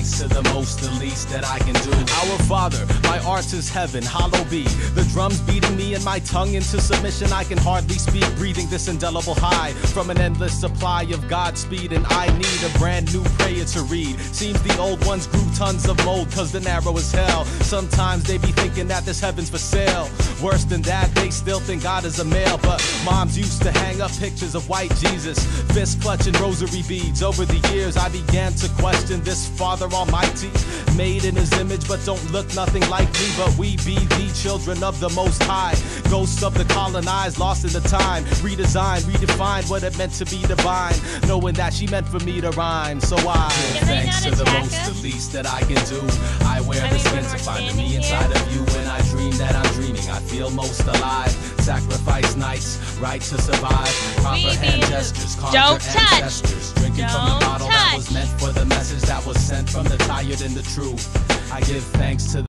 thanks to the most, the least that I can do. Our Father, my art is heaven, hollow be. The drums beating me and my tongue into submission. I can hardly speak, breathing this indelible high from an endless supply of Godspeed. And I need a brand new prayer to read. Seems the old ones grew tons of mold, cause the narrow is hell. Sometimes they be thinking that this heaven's for sale. Worse than that, they still think God is a male. But moms used to hang up pictures of white Jesus, fist clutching rosary beads. Over the years, I began to question this Father Almighty, made in His image, but don't look nothing like me. But we be the children of the Most High, ghosts of the colonized, lost in the time. Redesign, redefine what it meant to be divine, knowing that she meant for me to rhyme. So I Can they thanks to the most, us? the least that I can do. I wear I the mean, skin to find me inside of you. When I dream that I'm dreaming, I feel most alive. Sacrifice nights, right to survive. Proper We hand gestures, conjure Don't touch. ancestors. Drinking tired and the truth. I give thanks to